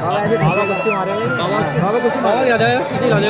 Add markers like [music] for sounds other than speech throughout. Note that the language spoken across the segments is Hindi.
बाबा कुश्ती मारे बाबा कुश्ती याद है हटेगा ना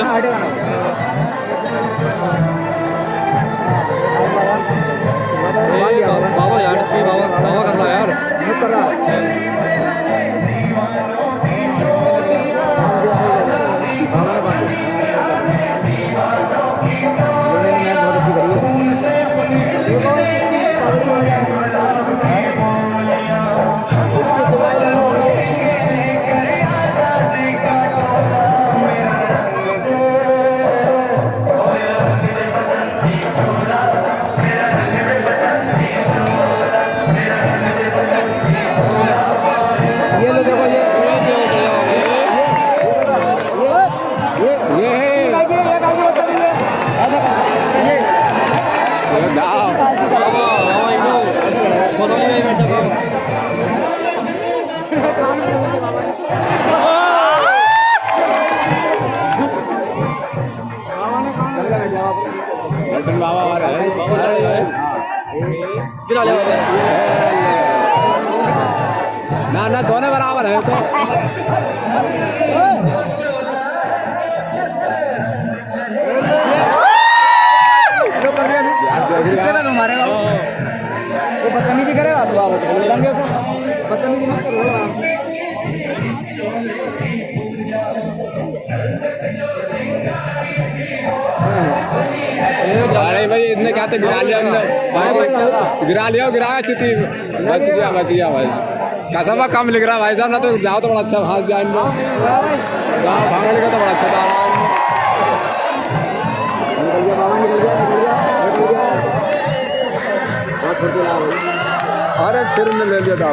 ना ना दोनों बराबर है तो। वो बदतमीजी करेगा तो आप दंगे से बदतमीजी मत करो। अरे भाई इतने थे गिरा लिया हमने। भाई गिरा लिया गिरा चिति बच गया बच गया भाई। कसम कम लिख रहा भाई साहब ना तो जाओ तो बड़ा अच्छा भाग जाए भागने का तो बड़ा अच्छा था। निकल गया बाबा निकल गया निकल गया। अरे फिर ने ले लिया था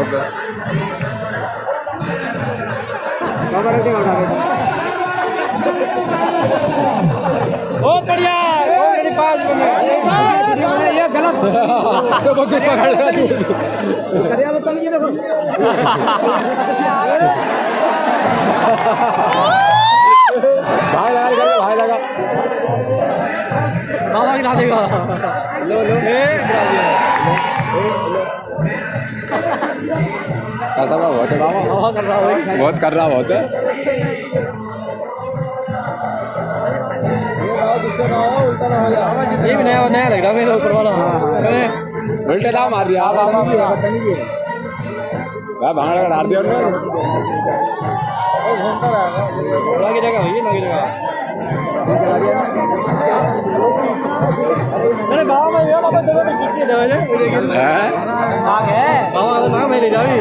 बहुत बढ़िया मेरे पास ये गलत। [laughs] तो वो कितना पकड़ लिया तू करिया बदतमीजी देखो। [laughs] भाई लगा करके भाई लगा बाबा गिरा देगा लो लो। ए। गिरा दिया कसम बहुत है बाबा बाबा कर रहा भाई। बहुत कर रहा बहुत है। ये भी नया नया लग रहा है मेरे ऊपर वाला। उल्टे दाव मार दिया आप बदतमीजी है बदतमीजी है भाई जगह भैया जगह। अरे बाबा मैं बाबा कितनी है वो नाग है? बाबा जावी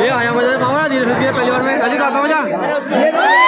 ये आया मज़ा मामा जी पहली बार में। अजी आता मज़ा